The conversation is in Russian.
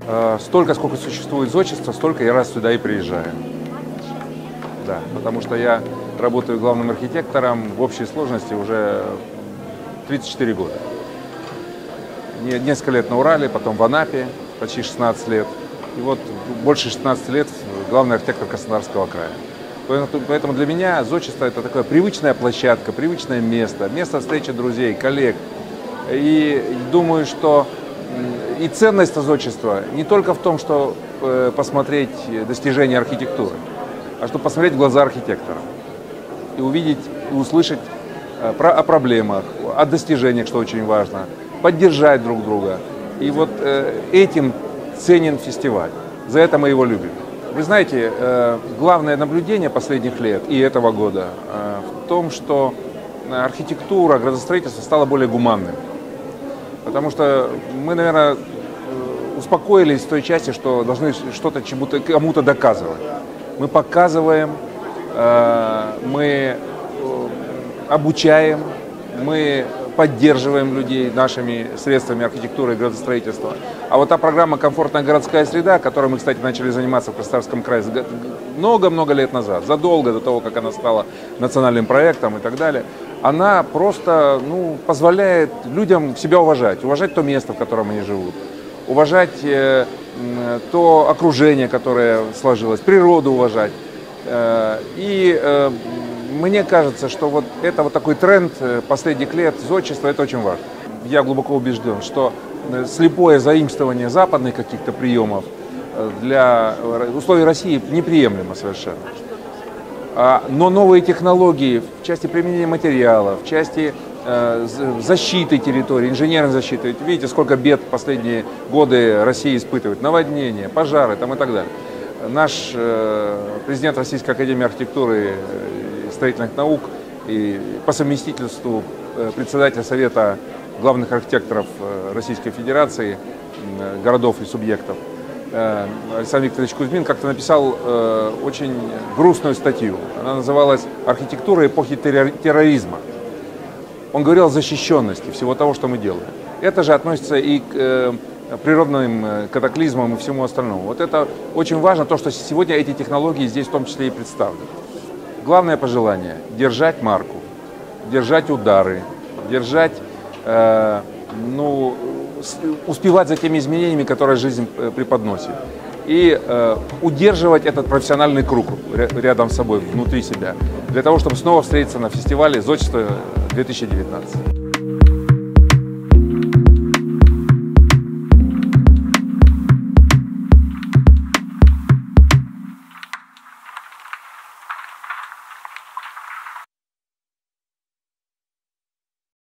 э, столько, сколько существует зодчество, столько я раз сюда и приезжаю. Да, потому что я работаю главным архитектором в общей сложности уже 34 года. Несколько лет на Урале, потом в Анапе, почти 16 лет. И вот больше 16 лет главный архитектор Краснодарского края. Поэтому для меня зодчество это такая привычная площадка, привычное место, место встречи друзей, коллег. И думаю, что и ценность зодчества не только в том, что э, посмотреть достижения архитектуры, а чтобы посмотреть в глаза архитектора и увидеть, и услышать э, про, о проблемах, о достижениях, что очень важно, поддержать друг друга. И вот э, этим ценен фестиваль. За это мы его любим. Вы знаете, главное наблюдение последних лет и этого года в том, что архитектура, градостроительство стало более гуманным. Потому что мы, наверное, э, успокоились в той части, что должны что-то чему-то, кому-то доказывать. Мы показываем, мы обучаем, мы поддерживаем людей нашими средствами архитектуры и градостроительства. А вот та программа «Комфортная городская среда», которой мы, кстати, начали заниматься в Краснодарском крае много-много лет назад, задолго до того, как она стала национальным проектом и так далее, она просто ну, позволяет людям себя уважать, уважать то место, в котором они живут, уважать э, то окружение, которое сложилось, природу уважать. Э, и э, мне кажется, что вот это вот такой тренд э, последних лет зодчества, это очень важно. Я глубоко убежден, что э, слепое заимствование западных каких-то приемов э, для условий России неприемлемо совершенно. А, но новые технологии в части применения материалов, в части защиты территории, инженерной защиты. Видите, сколько бед последние годы Россия испытывает. Наводнения, пожары там и так далее. Наш президент Российской Академии Архитектуры строительных наук и по совместительству э, председателя Совета главных архитекторов э, Российской Федерации, э, городов и субъектов, Александр Викторович Кузьмин как-то написал очень грустную статью. Она называлась «Архитектура эпохи терроризма». Он говорил о защищенности всего того, что мы делаем. Это же относится и к природным катаклизмам и всему остальному. Вот это очень важно, то, что сегодня эти технологии здесь в том числе и представлены. Главное пожелание – держать марку, держать удары, держать, э, ну, успевать за теми изменениями, которые жизнь э, преподносит. И э, удерживать этот профессиональный круг рядом с собой, внутри себя, для того, чтобы снова встретиться на фестивале «Зодчество 2019».